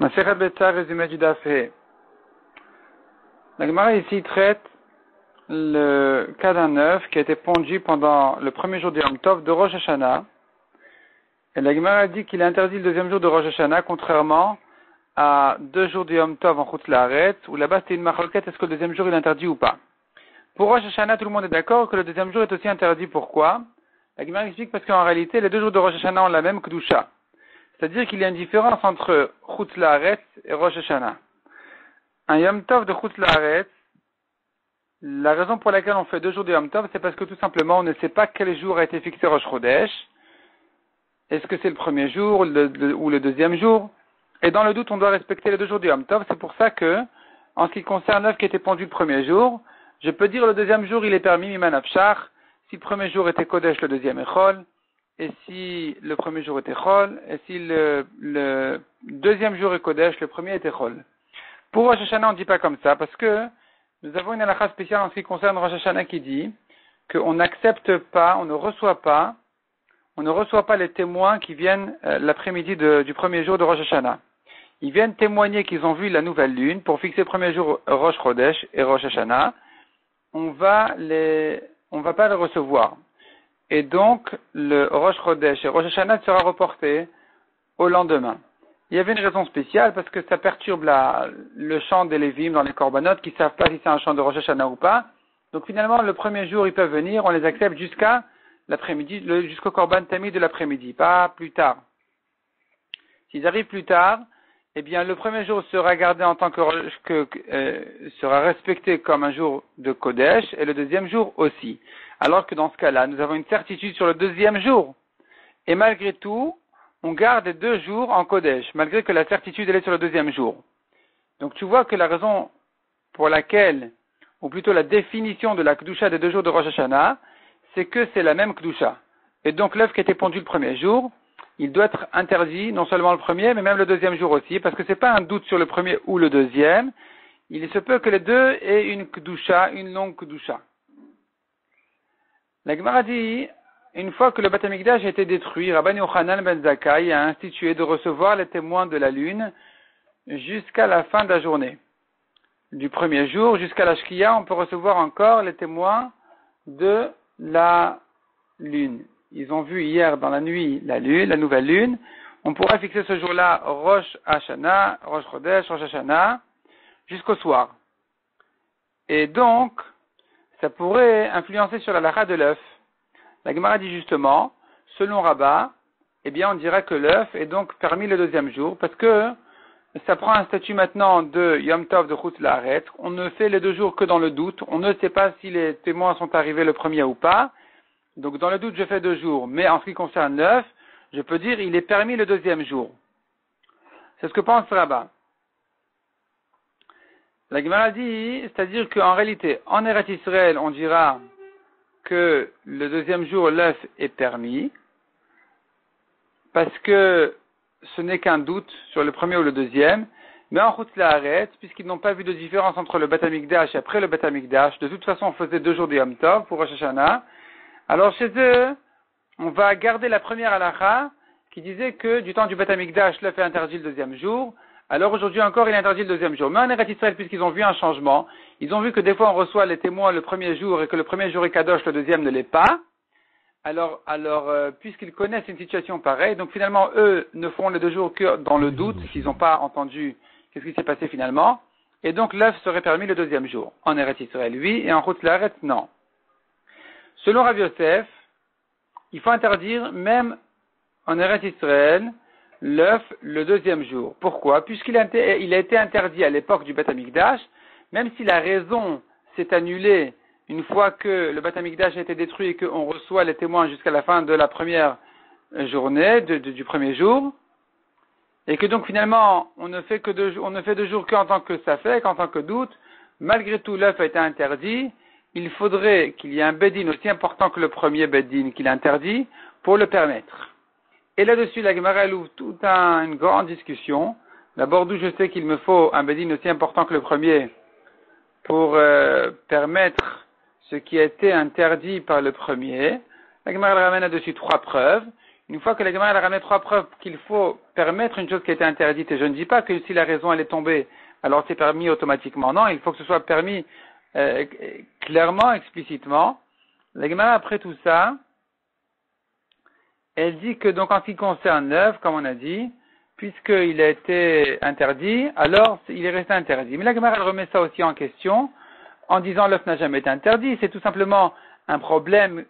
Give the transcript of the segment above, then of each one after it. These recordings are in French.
Maseret Betzar, résumé du Dafé. La Gemara ici traite le cas d'un œuf qui a été pondu pendant le premier jour du Yom Tov de Rosh Hashanah. Et la Gemara dit qu'il est interdit le deuxième jour de Rosh Hashanah, contrairement à deux jours du Yom Tov en route Laharet, où là-bas c'était une marloquette, est-ce que le deuxième jour il est interdit ou pas? Pour Rosh Hashanah, tout le monde est d'accord que le deuxième jour est aussi interdit. Pourquoi? La Gemara explique parce qu'en réalité, les deux jours de Rosh Hashanah ont la même Kedusha. C'est-à-dire qu'il y a une différence entre Chutz et Rosh Hashanah. Un Yom Tov de Chutz la raison pour laquelle on fait deux jours de Yom Tov, c'est parce que tout simplement on ne sait pas quel jour a été fixé Rosh Chodesh. Est-ce que c'est le premier jour ou le deuxième jour? Et dans le doute, on doit respecter les deux jours de Yom Tov. C'est pour ça que, en ce qui concerne l'œuf qui était pendu le premier jour, je peux dire le deuxième jour il est permis Miman Afshar. Si le premier jour était Kodesh, le deuxième est Chol et si le premier jour était Chol, et si le, deuxième jour est Kodesh, le premier était Chol. Pour Rosh Hashanah, on ne dit pas comme ça, parce que nous avons une halakha spéciale en ce qui concerne Rosh Hashanah qui dit qu'on n'accepte pas, on ne reçoit pas, on ne reçoit pas les témoins qui viennent euh, l'après-midi du premier jour de Rosh Hashanah. Ils viennent témoigner qu'ils ont vu la nouvelle lune pour fixer le premier jour Rosh Chodesh et Rosh Hashanah. On va les, on va pas les recevoir. Et donc, le Rosh Chodesh et Rosh Hashanah sera reporté au lendemain. Il y avait une raison spéciale parce que ça perturbe la, le chant des Lévim dans les corbanotes qui ne savent pas si c'est un chant de Rosh Hashanah ou pas. Donc finalement, le premier jour, ils peuvent venir, on les accepte jusqu'à l'après-midi, jusqu'au Korban Tamid de l'après-midi, pas plus tard. S'ils arrivent plus tard, eh bien, le premier jour sera gardé en tant que, que euh, sera respecté comme un jour de Kodesh et le deuxième jour aussi. Alors que dans ce cas-là, nous avons une certitude sur le deuxième jour. Et malgré tout, on garde deux jours en Kodesh, malgré que la certitude elle est sur le deuxième jour. Donc tu vois que la raison pour laquelle, ou plutôt la définition de la Kdusha des deux jours de Rosh Hashanah, c'est que c'est la même Kdusha. Et donc l'œuf qui a été pondu le premier jour, il doit être interdit non seulement le premier, mais même le deuxième jour aussi, parce que ce n'est pas un doute sur le premier ou le deuxième. Il se peut que les deux aient une Kdusha, une longue Kdusha. La Gemara dit, une fois que le Beth a été détruit, Rabban Yochanan ben Zakkai a institué de recevoir les témoins de la lune jusqu'à la fin de la journée. Du premier jour jusqu'à la Shkia, on peut recevoir encore les témoins de la lune. Ils ont vu hier dans la nuit la lune, la nouvelle lune. On pourra fixer ce jour-là Rosh Hashanah, Rosh Chodesh, Rosh Hashanah, jusqu'au soir. Et donc, ça pourrait influencer sur la lacha de l'œuf. La Gemara dit justement, selon Rabat, eh bien, on dirait que l'œuf est donc permis le deuxième jour, parce que ça prend un statut maintenant de Yom Tov de Chutz Laaret. On ne fait les deux jours que dans le doute. On ne sait pas si les témoins sont arrivés le premier ou pas. Donc, dans le doute, je fais deux jours. Mais en ce qui concerne l'œuf, je peux dire il est permis le deuxième jour. C'est ce que pense Rabat. La Gemara c'est-à-dire qu'en réalité, en Eretz Israël, on dira que le deuxième jour, l'œuf est permis, parce que ce n'est qu'un doute sur le premier ou le deuxième, mais en route la arrête, puisqu'ils n'ont pas vu de différence entre le Batamikdash et après le Batamikdash, de toute façon on faisait deux jours de Yom Tov pour Rosh Hashanah, alors chez eux, on va garder la première halakha qui disait que du temps du Batamikdash, l'œuf est interdit le deuxième jour, alors aujourd'hui encore, il interdit le deuxième jour. Mais en Eretz Israël, puisqu'ils ont vu un changement, ils ont vu que des fois on reçoit les témoins le premier jour et que le premier jour est Kadosh, le deuxième ne l'est pas. Alors, alors euh, puisqu'ils connaissent une situation pareille, donc finalement, eux ne feront les deux jours que dans le doute, s'ils n'ont pas entendu qu'est-ce qui s'est passé finalement. Et donc l'œuf serait permis le deuxième jour. En Eretz Israël, oui, et en route Laret, non. Selon Rav Yosef, il faut interdire même en Eretz Israël l'œuf le deuxième jour. Pourquoi? Puisqu'il a, été interdit à l'époque du Beth même si la raison s'est annulée une fois que le Beth a été détruit et qu'on reçoit les témoins jusqu'à la fin de la première journée, du premier jour, et que donc finalement on ne fait que deux, on ne fait deux jours qu'en tant que ça fait, qu'en tant que doute, malgré tout l'œuf a été interdit, il faudrait qu'il y ait un bedin aussi important que le premier bedin qu'il interdit pour le permettre. Et là-dessus, la Gemara ouvre toute une grande discussion. D'abord, d'où je sais qu'il me faut un bédine aussi important que le premier pour euh, permettre ce qui a été interdit par le premier. La Gemara ramène là-dessus trois preuves. Une fois que la Gemara a ramené trois preuves qu'il faut permettre une chose qui a été interdite, et je ne dis pas que si la raison elle est tombée, alors c'est permis automatiquement. Non, il faut que ce soit permis euh, clairement, explicitement. La Gemara, après tout ça, elle dit que donc en ce qui concerne l'œuf, comme on a dit, puisqu'il a été interdit, alors il est resté interdit. Mais la Gemara elle remet ça aussi en question en disant l'œuf n'a jamais été interdit. C'est tout simplement un problème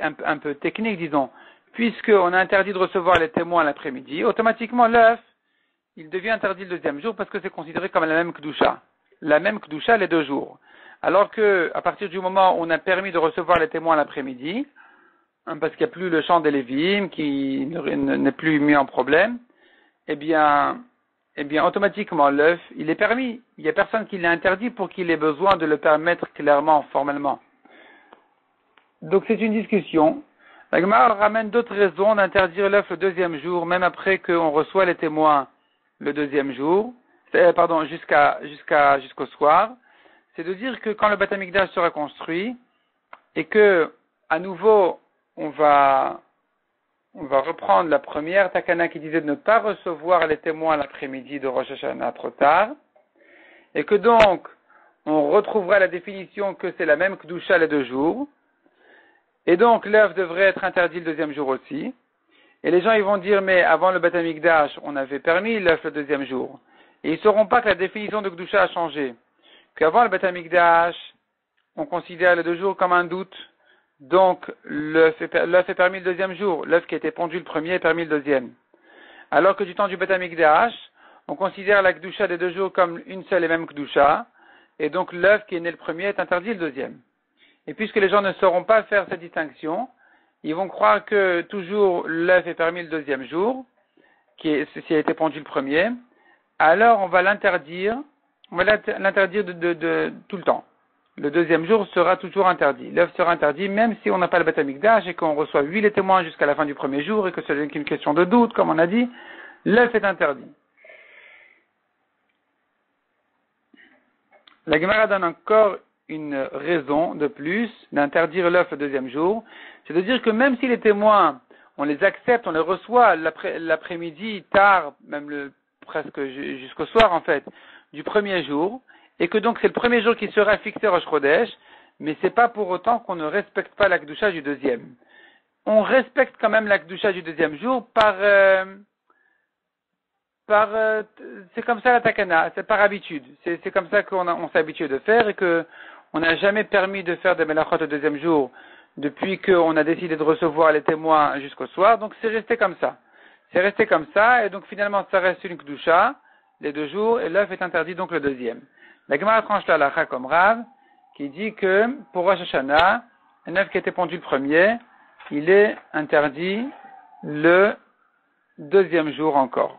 un, peu technique, disons. Puisqu'on a interdit de recevoir les témoins l'après-midi, automatiquement l'œuf, il devient interdit le deuxième jour parce que c'est considéré comme la même kdusha. La même kdusha les deux jours. Alors que, à partir du moment où on a permis de recevoir les témoins l'après-midi, hein, parce qu'il n'y a plus le champ des Lévim qui n'est plus mis en problème, eh bien, eh bien, automatiquement, l'œuf, il est permis. Il n'y a personne qui l'a interdit pour qu'il ait besoin de le permettre clairement, formellement. Donc, c'est une discussion. La Gemara ramène d'autres raisons d'interdire l'œuf le deuxième jour, même après qu'on reçoit les témoins le deuxième jour, pardon, jusqu'à, jusqu'à, jusqu'au soir c'est de dire que quand le Batamikdash sera construit et que, à nouveau, on va, on va reprendre la première. Takana qui disait de ne pas recevoir les témoins l'après-midi de Rosh Hashanah trop tard, et que donc, on retrouvera la définition que c'est la même Kdusha les deux jours, et donc l'œuf devrait être interdit le deuxième jour aussi, et les gens ils vont dire, mais avant le Batamikdash, on avait permis l'œuf le deuxième jour, et ils ne sauront pas que la définition de Kdusha a changé. Qu'avant le Beth Amikdash, on considère les deux jours comme un doute. Donc, l'œuf est, permis le deuxième jour. L'œuf qui a été pondu le premier est permis le deuxième. Alors que du temps du Beth Amikdash, on considère la Kdusha des deux jours comme une seule et même Kdusha. Et donc, l'œuf qui est né le premier est interdit le deuxième. Et puisque les gens ne sauront pas faire cette distinction, ils vont croire que toujours l'œuf est permis le deuxième jour, qui est, a été pondu le premier. Alors, on va l'interdire on va l'interdire de, tout le temps. Le deuxième jour sera toujours interdit. L'œuf sera interdit même si on n'a pas le d'âge et qu'on reçoit huit les témoins jusqu'à la fin du premier jour et que ce n'est qu'une question de doute, comme on a dit. L'œuf est interdit. La Gemara donne encore une raison de plus d'interdire l'œuf le deuxième jour. C'est de dire que même si les témoins, on les accepte, on les reçoit l'après-midi, tard, même le, presque jusqu'au soir en fait, du premier jour, et que donc c'est le premier jour qui sera fixé Rosh Chodesh, mais c'est pas pour autant qu'on ne respecte pas l'akdoucha du deuxième. On respecte quand même l'akdoucha du deuxième jour par, euh, par, euh, c'est comme ça la takana, c'est par habitude. C'est comme ça qu'on on s'est habitué de faire et que on n'a jamais permis de faire des melachot le deuxième jour depuis qu'on a décidé de recevoir les témoins jusqu'au soir. Donc c'est resté comme ça. C'est resté comme ça et donc finalement ça reste une kdusha les deux jours, et l'œuf est interdit donc le deuxième. La Gemara tranche la lacha comme Rav, qui dit que pour Rosh Hashanah, un œuf qui a été pondu le premier, il est interdit le deuxième jour encore.